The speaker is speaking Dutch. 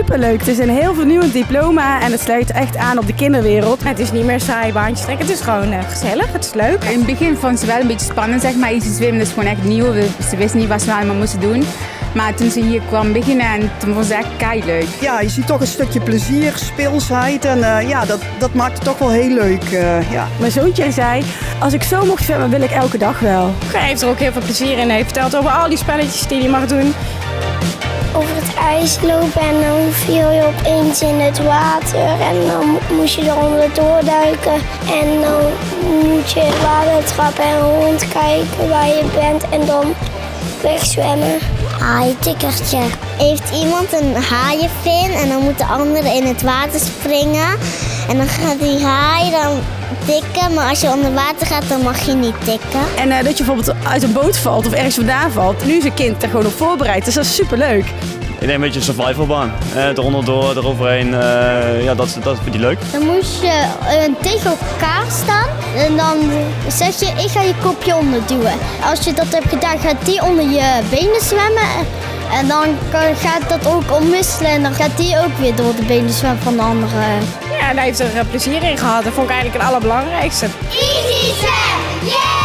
superleuk. Het is een heel vernieuwend diploma en het sluit echt aan op de kinderwereld. Het is niet meer saai baantjes trekken, het is gewoon uh, gezellig, het is leuk. In het begin vond ze wel een beetje spannend, zeg maar. Iets zwemmen is gewoon echt nieuw. Ze wist niet wat ze allemaal moesten doen. Maar toen ze hier kwam beginnen en toen vond ze echt kei leuk. Ja, je ziet toch een stukje plezier, speelsheid en uh, ja, dat, dat maakt het toch wel heel leuk. Uh, ja. Mijn zoontje zei, als ik zo mocht zwemmen wil ik elke dag wel. Hij heeft er ook heel veel plezier in. Hij vertelt over al die spelletjes die hij mag doen. Over het ijs lopen en dan viel je opeens in het water en dan moest je eronder doorduiken. En dan moet je water trappen en rondkijken waar je bent en dan wegzwemmen. Haaientikkertje. Heeft iemand een haaienvin en dan moet de andere in het water springen. En dan gaat die haai dan tikken, maar als je onder water gaat, dan mag je niet tikken. En uh, dat je bijvoorbeeld uit een boot valt of ergens vandaan valt. Nu is een kind er gewoon op voorbereid, dus dat is superleuk. Ik denk een beetje een survivalbaan. Eh, eronder door, eroverheen. Uh, ja, dat, dat vind je leuk. Dan moest je uh, tegen elkaar staan. En dan zeg je, ik ga je kopje onderduwen. Als je dat hebt gedaan, gaat die onder je benen zwemmen. En dan gaat dat ook omwisselen. En dan gaat die ook weer door de benen zwemmen van de andere. Ja, en hij heeft er plezier in gehad. Dat vond ik eigenlijk het allerbelangrijkste. Easy zwem! Yeah!